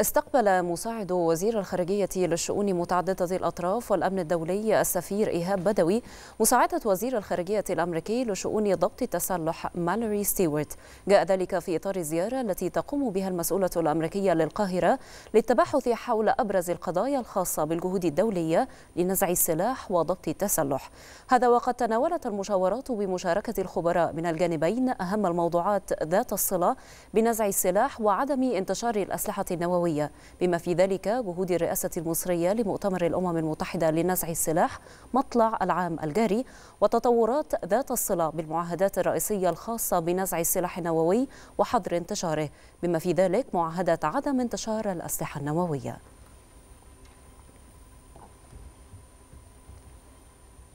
استقبل مساعد وزير الخارجية للشؤون متعددة الأطراف والأمن الدولي السفير إيهاب بدوي مساعدة وزير الخارجية الأمريكي لشؤون ضبط التسلح مالوري ستيوارت. جاء ذلك في إطار الزيارة التي تقوم بها المسؤولة الأمريكية للقاهرة للتباحث حول أبرز القضايا الخاصة بالجهود الدولية لنزع السلاح وضبط التسلح. هذا وقد تناولت المشاورات بمشاركة الخبراء من الجانبين أهم الموضوعات ذات الصلة بنزع السلاح وعدم انتشار الأسلحة النووية. النووية بما في ذلك جهود الرئاسة المصرية لمؤتمر الأمم المتحدة لنزع السلاح مطلع العام الجاري وتطورات ذات الصلة بالمعاهدات الرئيسية الخاصة بنزع السلاح النووي وحظر انتشاره. بما في ذلك معاهدة عدم انتشار الأسلحة النووية.